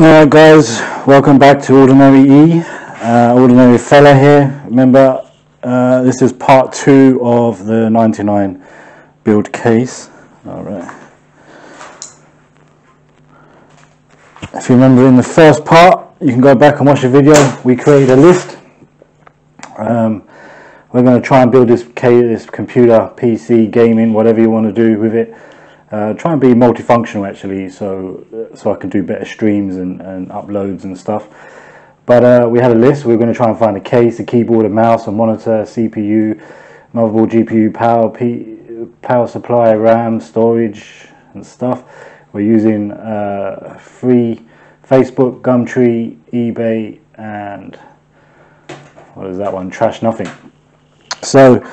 Alright guys, welcome back to Ordinary E, uh, Ordinary Fella here. Remember, uh, this is part two of the 99 build case. Alright. If you remember in the first part, you can go back and watch the video. We created a list. Um, we're going to try and build this, this computer, PC, gaming, whatever you want to do with it. Uh, try and be multifunctional actually, so so I can do better streams and, and uploads and stuff. But uh, we had a list. We are going to try and find a case, a keyboard, a mouse, a monitor, CPU, motherboard, GPU, power, P, power supply, RAM, storage, and stuff. We're using uh, free Facebook, Gumtree, eBay, and what is that one? Trash Nothing. So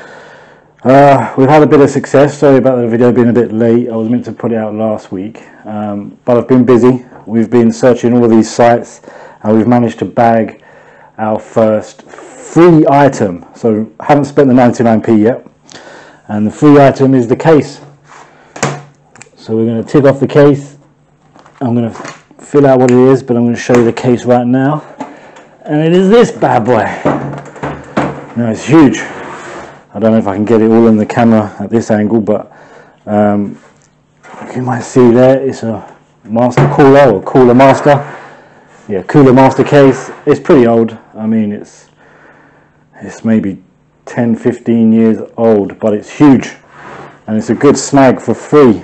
uh, we've had a bit of success. Sorry about the video being a bit late. I was meant to put it out last week, um, but I've been busy. We've been searching all these sites, and we've managed to bag our first free item. So haven't spent the 99p yet, and the free item is the case. So we're going to tick off the case. I'm going to fill out what it is, but I'm going to show you the case right now, and it is this bad boy. Now it's huge. I don't know if I can get it all in the camera at this angle, but um, you might see there it's a Master Cooler or Cooler Master. Yeah, Cooler Master case. It's pretty old. I mean, it's it's maybe 10, 15 years old, but it's huge and it's a good snag for free.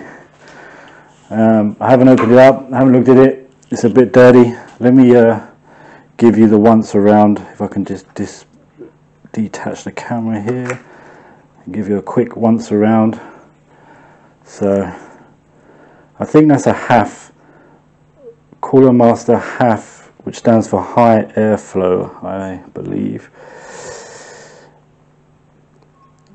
Um, I haven't opened it up, I haven't looked at it. It's a bit dirty. Let me uh, give you the once around. If I can just dis detach the camera here give you a quick once around. So I think that's a HAF Cooler Master HAF which stands for high airflow I believe.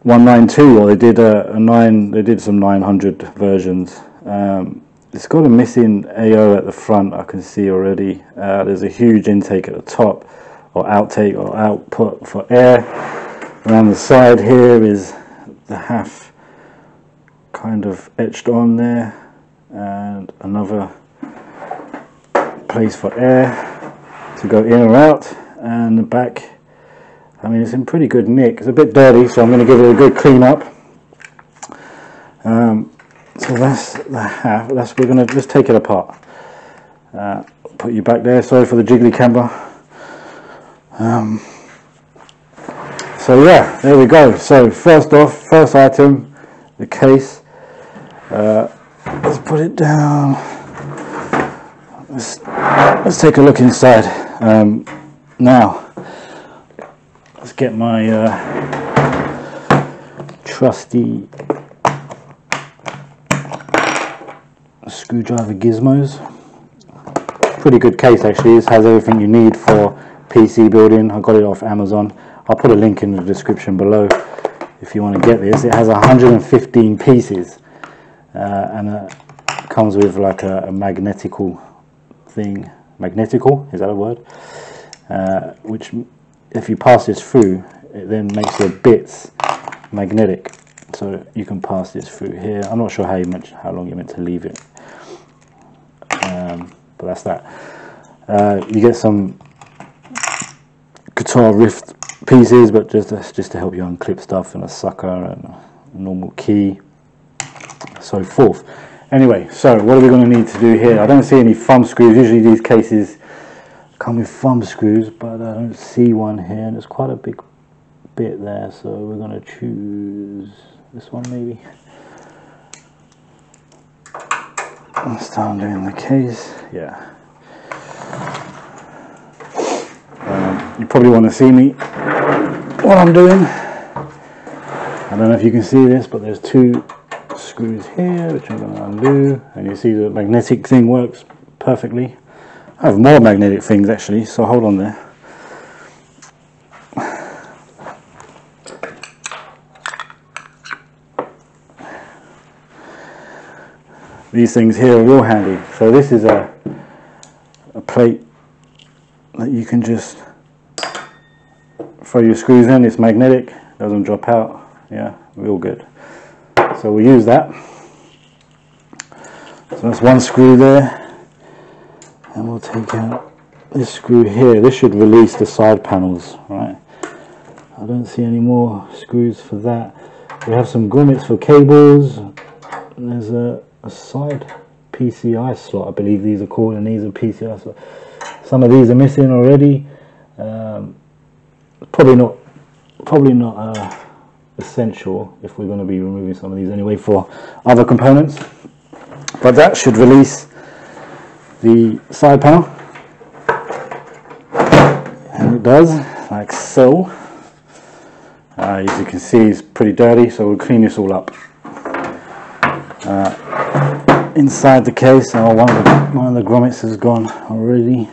192 or they did a, a 9 they did some 900 versions. Um, it's got a missing AO at the front I can see already. Uh, there's a huge intake at the top or outtake or output for air. Around the side here is the HAF kind of etched on there and another place for air to go in or out and the back. I mean it's in pretty good nick. It's a bit dirty so I'm going to give it a good clean up. Um, so that's the HAF. That's we're going to just take it apart. Uh, put you back there. Sorry for the jiggly camera. Um, so yeah there we go. So first off first item the case. Uh, let's put it down. Let's, let's take a look inside. Um, now let's get my uh, trusty screwdriver gizmos. Pretty good case actually. This has everything you need for PC building. I got it off Amazon I'll put a link in the description below if you want to get this. It has 115 pieces uh, and it comes with like a, a, magnetical thing. Magnetical, is that a word? Uh, which if you pass this through, it then makes the bits magnetic. So you can pass this through here. I'm not sure how you how long you're meant to leave it. Um, but that's that. Uh, you get some guitar riff pieces, but just just to help you unclip stuff and a sucker and a normal key, so forth. Anyway, so what are we going to need to do here? I don't see any thumb screws. Usually these cases come with thumb screws, but I don't see one here. And there's quite a big bit there, so we're going to choose this one maybe. I'll start doing the case. Yeah. Um, you probably want to see me what I'm doing. I don't know if you can see this, but there's two screws here, which I'm going to undo. And you see the magnetic thing works perfectly. I have more magnetic things actually, so hold on there. These things here are real handy. So this is a, a plate that you can just throw your screws in, it's magnetic, doesn't drop out, yeah, real good. So we use that. So that's one screw there. and we'll take out this screw here. This should release the side panels right? I don't see any more screws for that. We have some grommets for cables. There's a, a side PCI slot I believe these are called and these are PCI some of these are missing already. Um, probably not probably not uh, essential if we're going to be removing some of these anyway for other components. But that should release the side panel. And it does like so. Uh, as you can see it's pretty dirty so we'll clean this all up. Uh, inside the case oh, one, of the, one of the grommets has gone already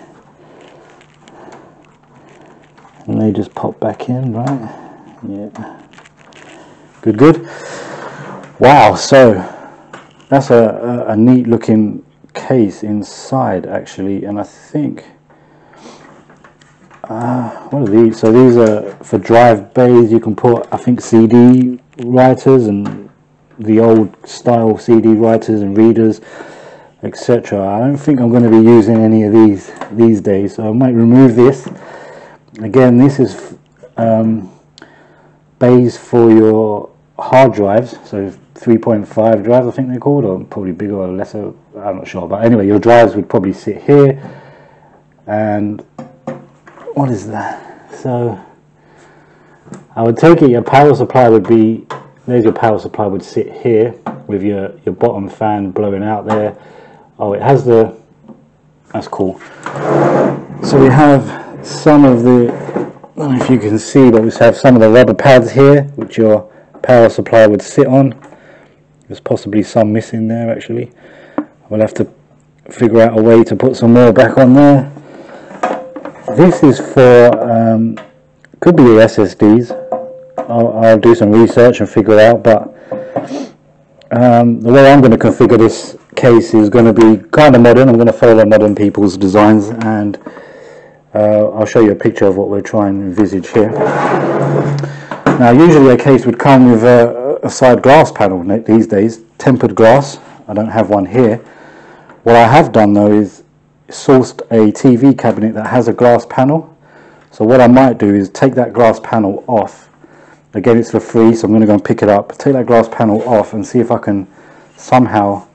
and they just pop back in right? Yeah good good. Wow so that's a, a, a neat looking case inside actually and I think uh, what are these? So these are for drive bays. You can put I think CD writers and the old style CD writers and readers etc I don't think I'm going to be using any of these these days so I might remove this again this is um, bays for your hard drives so 3.5 drives I think they're called or probably bigger or lesser I'm not sure. But anyway your drives would probably sit here. And what is that? So I would take it your power supply would be there's your power supply would sit here with your your bottom fan blowing out there. Oh it has the that's cool. So we have some of the I don't know if you can see, but we have some of the rubber pads here, which your power supply would sit on. There's possibly some missing there actually. We'll have to figure out a way to put some more back on there. This is for, um, could be the SSDs. I'll, I'll, do some research and figure it out, but um, the way I'm going to configure this case is going to be kind of modern. I'm going to follow modern people's designs and uh, I'll show you a picture of what we're trying to envisage here. Now usually a case would come with a, a side glass panel these days, tempered glass. I don't have one here. What I have done though is sourced a TV cabinet that has a glass panel. So what I might do is take that glass panel off. Again it's for free so I'm going to go and pick it up. Take that glass panel off and see if I can somehow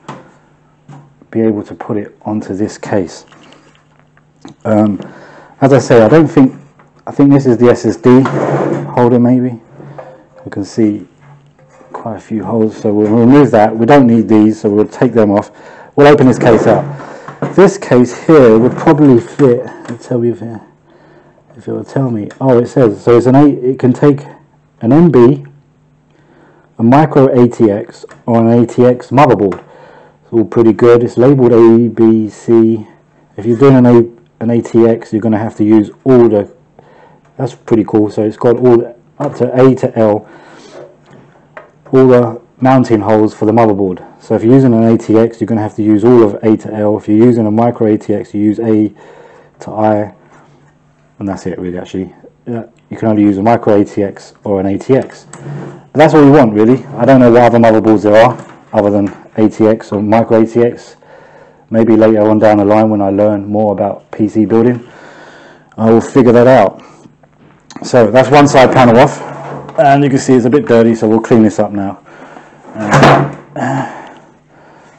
be able to put it onto this case. Um, as I say I don't think I think this is the SSD holder maybe. You can see quite a few holes so we'll remove that. We don't need these so we'll take them off. We'll open this case up. This case here would probably fit let's tell you if it, if it will tell me. Oh it says so it's an 8 it can take an MB a micro ATX or an ATX motherboard. It's all pretty good. It's labeled A B C. If you're doing an A an ATX you're going to have to use all the that's pretty cool. So it's got all the, up to A to L all the mounting holes for the motherboard. So if you're using an ATX you're going to have to use all of A to L. If you're using a micro ATX you use A to I and that's it really actually. Uh, you can only use a micro ATX or an ATX but that's all you want really. I don't know what other motherboards there are other than ATX or micro ATX maybe later on down the line when I learn more about PC building I will figure that out. So that's one side panel off. And you can see it's a bit dirty so we'll clean this up now.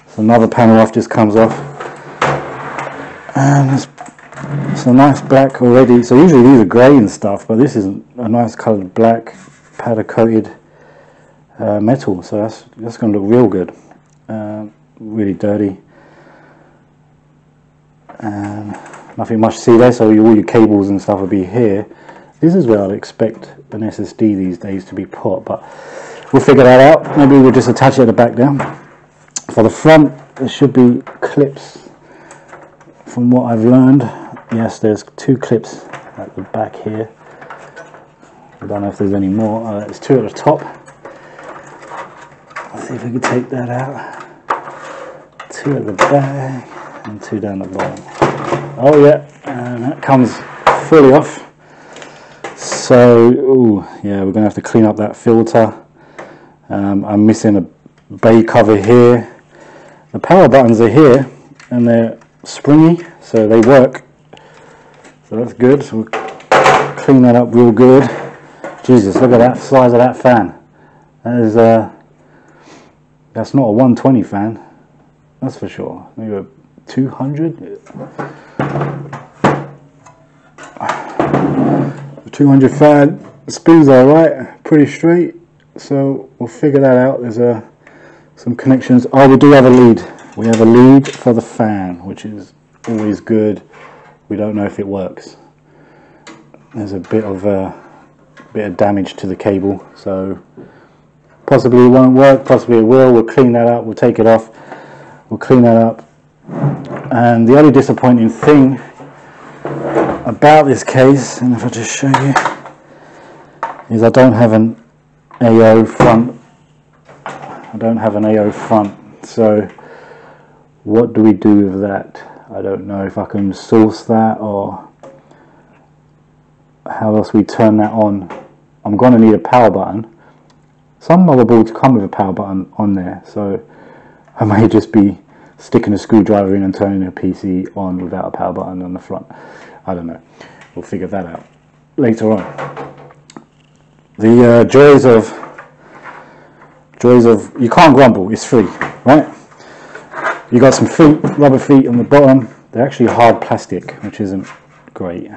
So another panel off just comes off. And it's, it's a nice black already. So usually these are grey and stuff but this is a nice coloured black powder coated uh, metal. So that's that's going to look real good. Uh, really dirty and nothing much to see there so all your cables and stuff will be here. This is where I'd expect an SSD these days to be put but we'll figure that out. Maybe we'll just attach it at the back there. For the front there should be clips. From what I've learned yes there's two clips at the back here. I don't know if there's any more. Uh, there's two at the top. Let's see if we can take that out. Two at the back and two down the bottom. Oh yeah, and that comes fully off. So, ooh, yeah, we're to have to clean up that filter. Um, I'm missing a bay cover here. The power buttons are here and they're springy, so they work. So that's good. So we'll clean that up real good. Jesus, look at that size of that fan. That is uh, that's not a 120 fan. That's for sure. Maybe a 200. 200 fan spins all right, pretty straight. So we'll figure that out. There's a some connections. Oh, we do have a lead. We have a lead for the fan, which is always good. We don't know if it works. There's a bit of a uh, bit of damage to the cable, so possibly it won't work. Possibly it will. We'll clean that up. We'll take it off. We'll clean that up. And the only disappointing thing about this case, and if I just show you, is I don't have an AO front. I don't have an AO front. So what do we do with that? I don't know if I can source that or how else we turn that on. I'm going to need a power button. Some motherboards come with a power button on there, so I may just be sticking a screwdriver in and turning a PC on without a power button on the front. I don't know. We'll figure that out later on. The uh, joys of joys of you can't grumble. It's free, right? You got some feet, rubber feet on the bottom. They're actually hard plastic, which isn't great.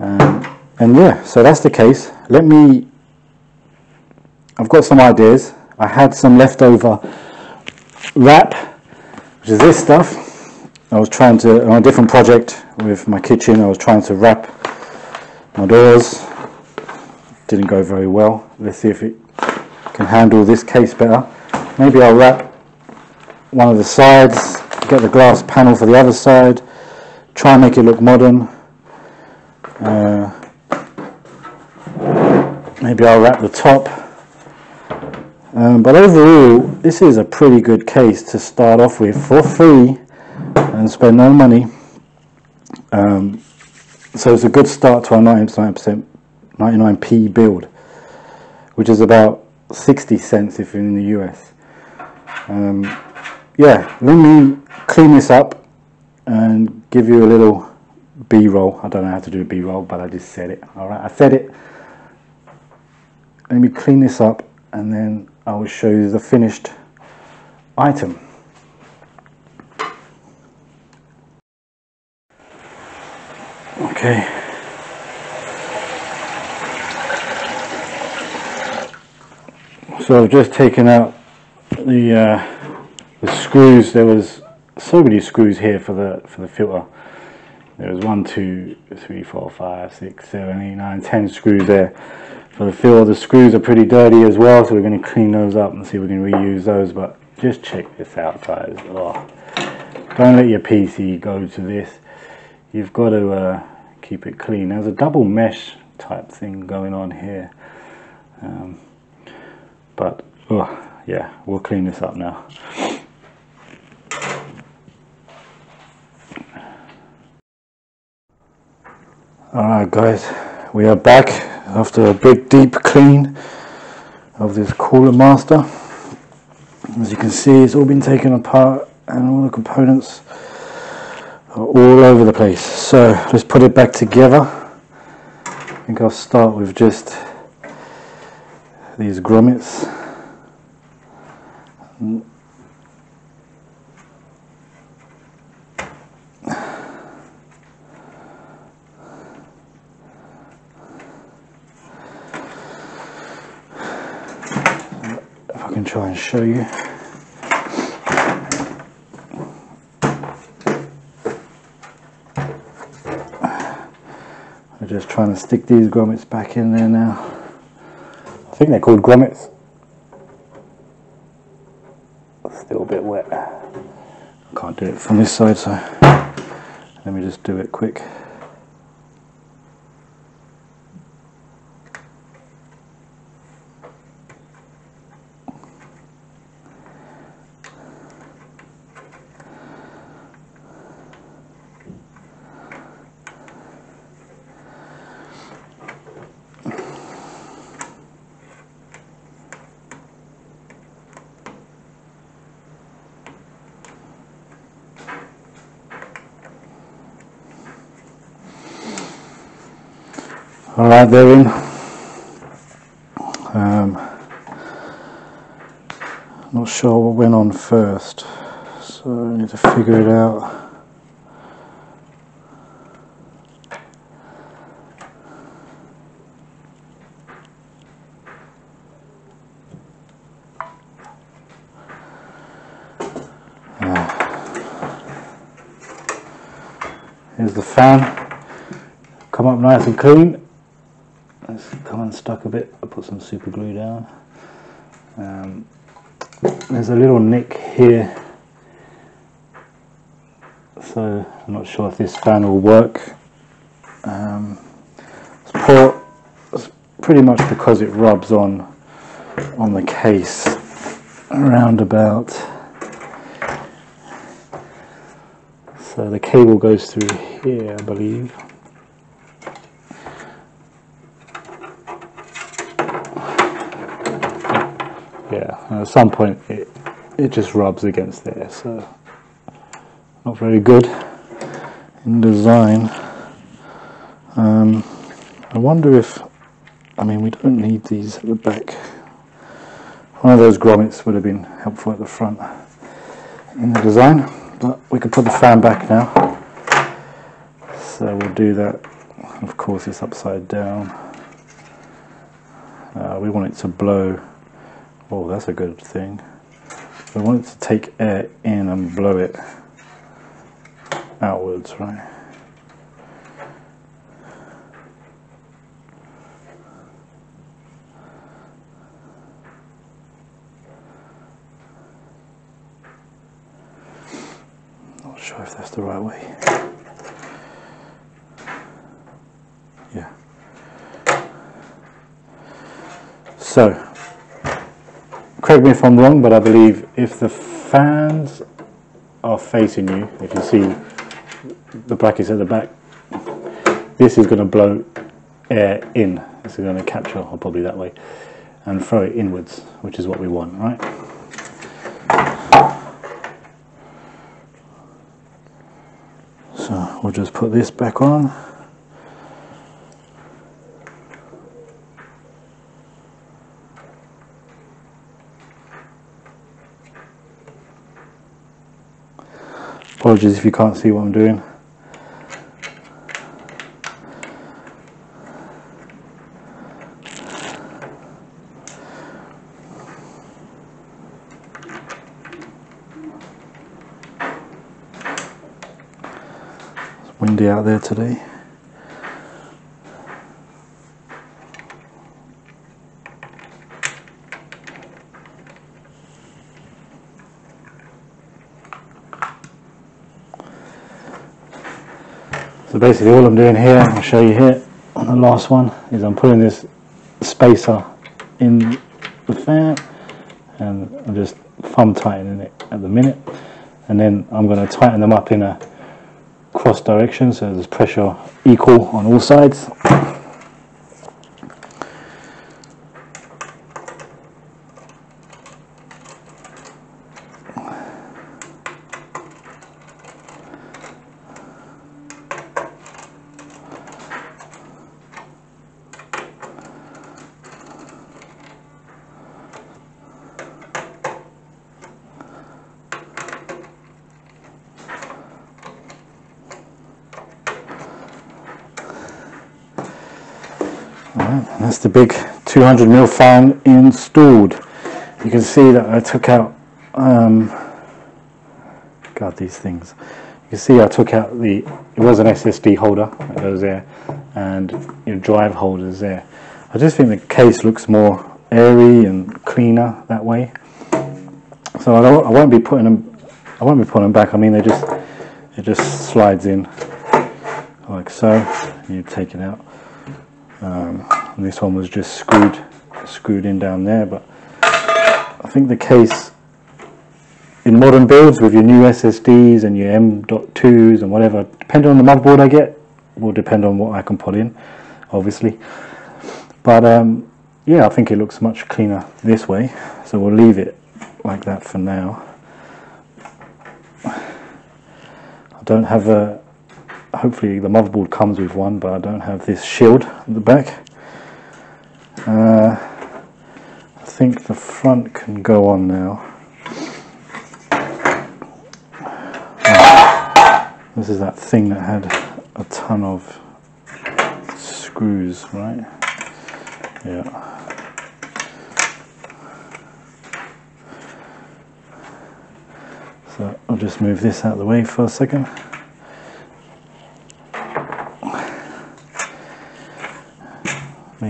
Um, and yeah, so that's the case. Let me. I've got some ideas. I had some leftover wrap which is this stuff. I was trying to, on a different project with my kitchen, I was trying to wrap my doors. Didn't go very well. Let's see if it can handle this case better. Maybe I'll wrap one of the sides, get the glass panel for the other side, try and make it look modern. Uh, maybe I'll wrap the top um, but overall, this is a pretty good case to start off with for free and spend no money. Um, so it's a good start to our 99%, 99p build, which is about 60 cents if you're in the US. Um, yeah, let me clean this up and give you a little b-roll. I don't know how to do a b-roll, but I just said it. All right, I said it. Let me clean this up and then I will show you the finished item. Okay. So I've just taken out the uh, the screws. There was so many screws here for the for the filter. There was one, two, three, four, five, six, seven, eight, nine, ten screws there for the feel The screws are pretty dirty as well, so we're going to clean those up and see if we can reuse those. But just check this out, guys. Oh, don't let your PC go to this. You've got to uh, keep it clean. There's a double mesh type thing going on here. Um, but, oh, yeah, we'll clean this up now. Alright guys, we are back after a big deep clean of this cooler master. As you can see it's all been taken apart and all the components are all over the place. So let's put it back together. I think I'll start with just these grommets. and show you. I'm just trying to stick these grommets back in there now. I think they're called grommets. Still a bit wet. Can't do it from this side, so let me just do it quick. They're in. Um, not sure what went on first, so I need to figure it out. Here's the fan. Come up nice and clean. Unstuck a bit. I put some super glue down. Um, there's a little nick here. So I'm not sure if this fan will work. Um, it's, poor, it's pretty much because it rubs on on the case around about So the cable goes through here, I believe. Yeah, at some point it, it just rubs against there, so not very good in design. Um, I wonder if, I mean, we don't need these at the back. One of those grommets would have been helpful at the front in the design but we can put the fan back now so we'll do that of course it's upside down uh, we want it to blow oh that's a good thing I want it to take air in and blow it outwards right Not sure if that's the right way. Yeah. So, correct me if I'm wrong, but I believe if the fans are facing you, if you see the brackets at the back, this is going to blow air in. This is going to capture, or probably that way, and throw it inwards, which is what we want, right? So we'll just put this back on. Apologies if you can't see what I'm doing. It's windy out there today. So basically all I'm doing here, I'll show you here on the last one, is I'm putting this spacer in the fan and I'm just thumb tightening it at the minute. And then I'm going to tighten them up in a cross direction so there's pressure equal on all sides that's the big 200 mil fan installed. You can see that I took out, um, God, these things. You can see I took out the, it was an SSD holder that goes there, and your drive holders there. I just think the case looks more airy and cleaner that way. So I, I won't be putting them, I won't be putting them back. I mean, they just, it just slides in like so. You take it out. Um, and this one was just screwed screwed in down there but I think the case in modern builds with your new SSDs and your M.2s and whatever depending on the motherboard I get will depend on what I can put in obviously. But um, yeah I think it looks much cleaner this way so we'll leave it like that for now. I don't have a hopefully the motherboard comes with one but I don't have this shield at the back uh, I think the front can go on now. This is that thing that had a ton of screws right? Yeah. So I'll just move this out of the way for a second.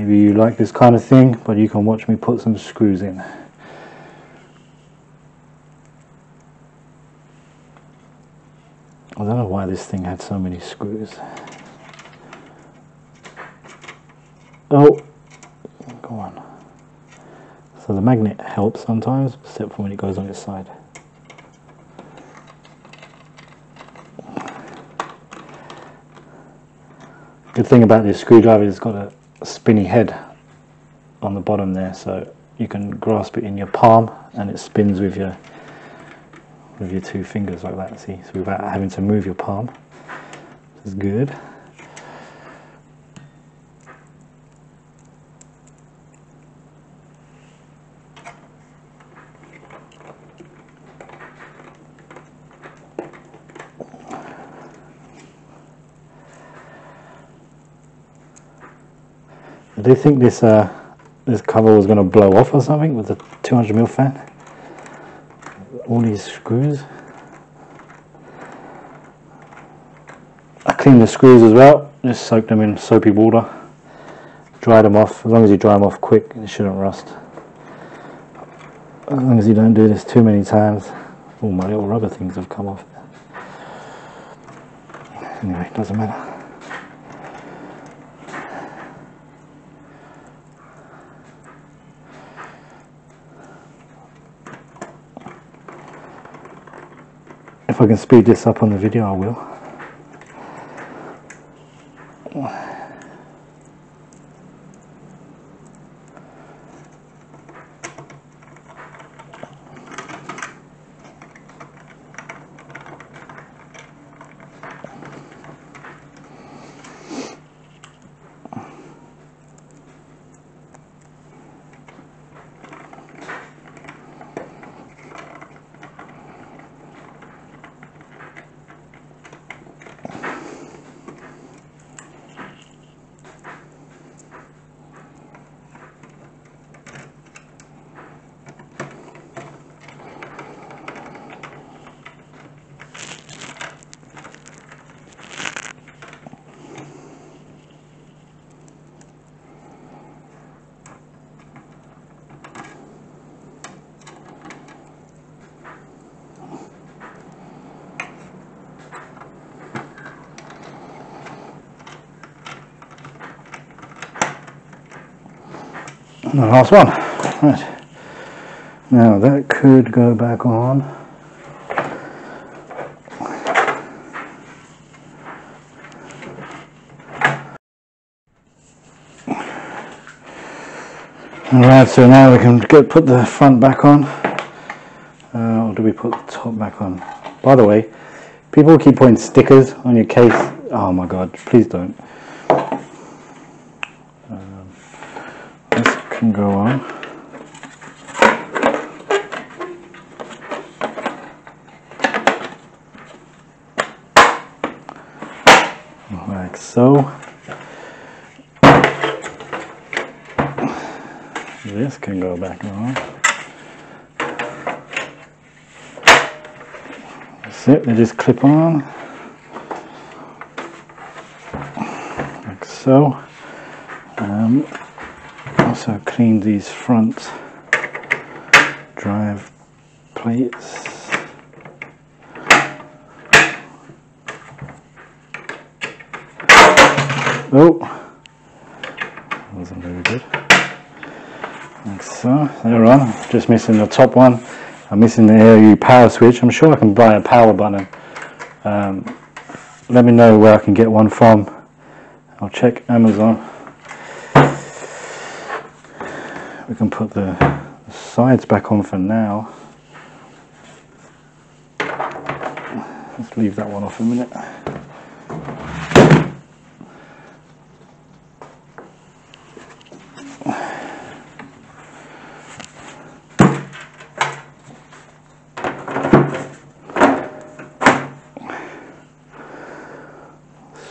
Maybe you like this kind of thing, but you can watch me put some screws in. I don't know why this thing had so many screws. Oh, go on. So the magnet helps sometimes, except for when it goes on its side. Good thing about this screwdriver is it's got a spinny head on the bottom there so you can grasp it in your palm and it spins with your with your two fingers like that see so without having to move your palm. Is good do you think this uh, this cover was going to blow off or something with the 200mm fan? All these screws. I cleaned the screws as well, just soaked them in soapy water, dried them off. As long as you dry them off quick, it shouldn't rust. As long as you don't do this too many times. All my little rubber things have come off. Anyway, doesn't matter. If I can speed this up on the video, I will. The last one. Right. Now that could go back on. Alright, so now we can put the front back on. Uh, or do we put the top back on? By the way, people keep putting stickers on your case. Oh my god, please don't. can go on. Like so. This can go back on. That's it, they just clip on. Like so. Cleaned these front drive plates. Oh wasn't very good. Like so they're on just missing the top one. I'm missing the ALU power switch. I'm sure I can buy a power button um, let me know where I can get one from. I'll check Amazon we can put the sides back on for now. Let's leave that one off a minute.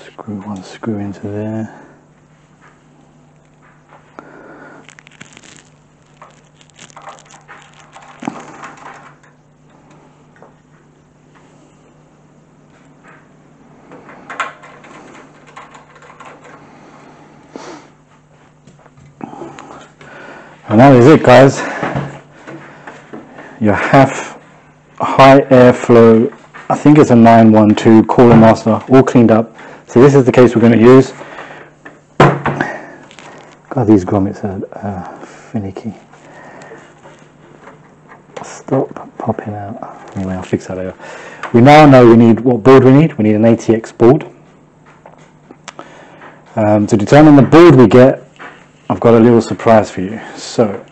Screw one screw into there. And that is it guys. Your HAF high airflow, I think it's a 912 Cooler Master, all cleaned up. So this is the case we're going to use. God, these grommets are uh, finicky. Stop popping out. Anyway, I'll fix that later. We now know we need what board we need. We need an ATX board. Um, to determine the board we get, I've got a little surprise for you. So,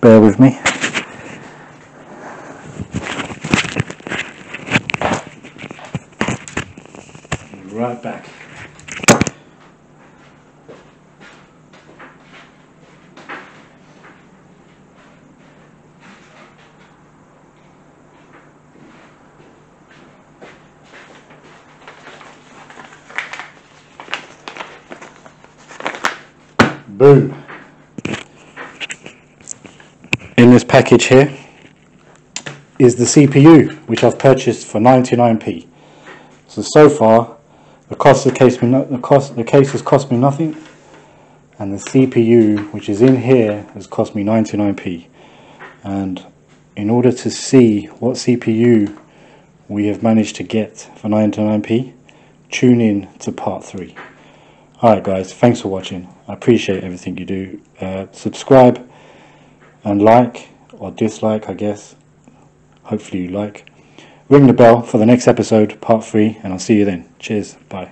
bear with me. Right back. Boom. In this package here is the CPU, which I've purchased for 99p. So so far, the cost of the case, the cost the case has cost me nothing, and the CPU, which is in here, has cost me 99p. And in order to see what CPU we have managed to get for 99p, tune in to part 3. Alright guys, thanks for watching. I appreciate everything you do. Uh, subscribe and like or dislike I guess. Hopefully you like. Ring the bell for the next episode, part 3, and I'll see you then. Cheers. Bye.